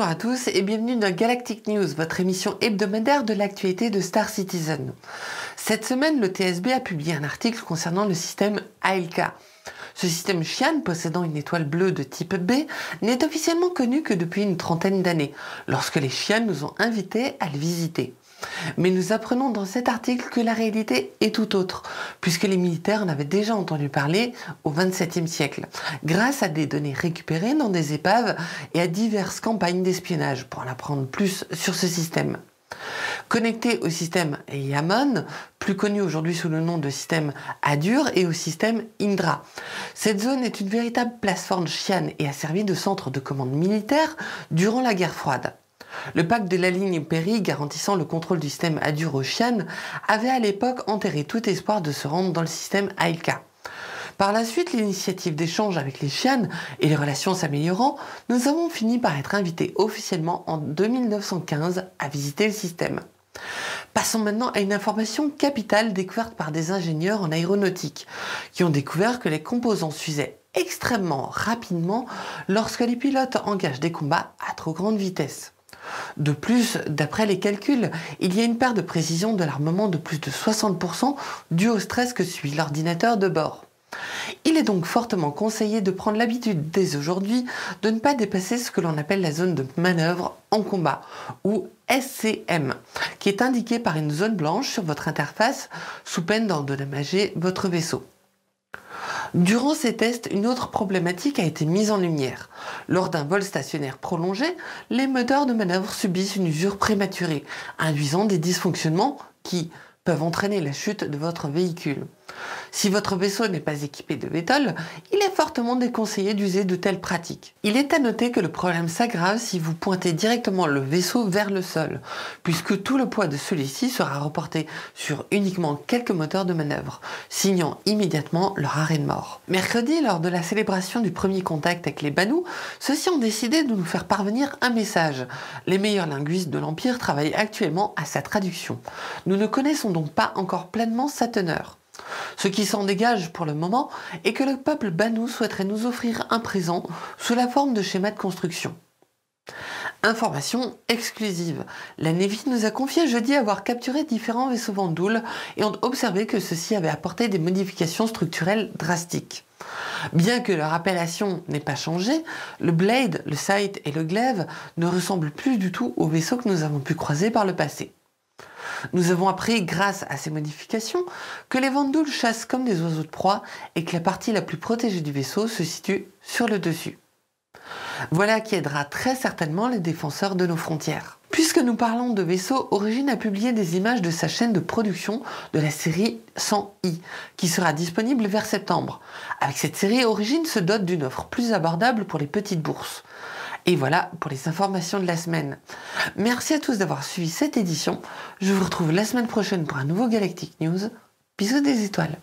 à tous et bienvenue dans Galactic News, votre émission hebdomadaire de l'actualité de Star Citizen. Cette semaine, le TSB a publié un article concernant le système ALK. Ce système Chian, possédant une étoile bleue de type B, n'est officiellement connu que depuis une trentaine d'années, lorsque les Chian nous ont invités à le visiter. Mais nous apprenons dans cet article que la réalité est tout autre, puisque les militaires en avaient déjà entendu parler au XXVIe siècle, grâce à des données récupérées dans des épaves et à diverses campagnes d'espionnage, pour en apprendre plus sur ce système. Connecté au système Yaman, plus connu aujourd'hui sous le nom de système Adur, et au système Indra. Cette zone est une véritable plateforme Xi'an et a servi de centre de commande militaire durant la guerre froide. Le pacte de la ligne Perry garantissant le contrôle du système Adur-Ocean avait à l'époque enterré tout espoir de se rendre dans le système Aika. Par la suite, l'initiative d'échange avec les Chianes et les relations s'améliorant, nous avons fini par être invités officiellement en 2915 à visiter le système. Passons maintenant à une information capitale découverte par des ingénieurs en aéronautique, qui ont découvert que les composants s'usaient extrêmement rapidement lorsque les pilotes engagent des combats à trop grande vitesse. De plus, d'après les calculs, il y a une perte de précision de l'armement de plus de 60% due au stress que suit l'ordinateur de bord. Il est donc fortement conseillé de prendre l'habitude dès aujourd'hui de ne pas dépasser ce que l'on appelle la zone de manœuvre en combat, ou SCM, qui est indiquée par une zone blanche sur votre interface sous peine d'endommager votre vaisseau. Durant ces tests, une autre problématique a été mise en lumière. Lors d'un vol stationnaire prolongé, les moteurs de manœuvre subissent une usure prématurée, induisant des dysfonctionnements qui peuvent entraîner la chute de votre véhicule. Si votre vaisseau n'est pas équipé de VTOL, il est fortement déconseillé d'user de telles pratiques. Il est à noter que le problème s'aggrave si vous pointez directement le vaisseau vers le sol, puisque tout le poids de celui-ci sera reporté sur uniquement quelques moteurs de manœuvre, signant immédiatement leur arrêt de mort. Mercredi, lors de la célébration du premier contact avec les Banous, ceux-ci ont décidé de nous faire parvenir un message. Les meilleurs linguistes de l'Empire travaillent actuellement à sa traduction. Nous ne connaissons donc pas encore pleinement sa teneur. Ce qui s'en dégage pour le moment est que le peuple Banou souhaiterait nous offrir un présent sous la forme de schémas de construction. Information exclusive. La Navy nous a confié jeudi avoir capturé différents vaisseaux Vandoul et ont observé que ceux-ci avaient apporté des modifications structurelles drastiques. Bien que leur appellation n'ait pas changé, le Blade, le Sight et le Glaive ne ressemblent plus du tout aux vaisseaux que nous avons pu croiser par le passé. Nous avons appris, grâce à ces modifications, que les Vandouls chassent comme des oiseaux de proie et que la partie la plus protégée du vaisseau se situe sur le dessus. Voilà qui aidera très certainement les défenseurs de nos frontières. Puisque nous parlons de vaisseaux, Origin a publié des images de sa chaîne de production de la série 100i, qui sera disponible vers septembre. Avec cette série, Origin se dote d'une offre plus abordable pour les petites bourses. Et voilà pour les informations de la semaine. Merci à tous d'avoir suivi cette édition. Je vous retrouve la semaine prochaine pour un nouveau Galactic News. Bisous des étoiles.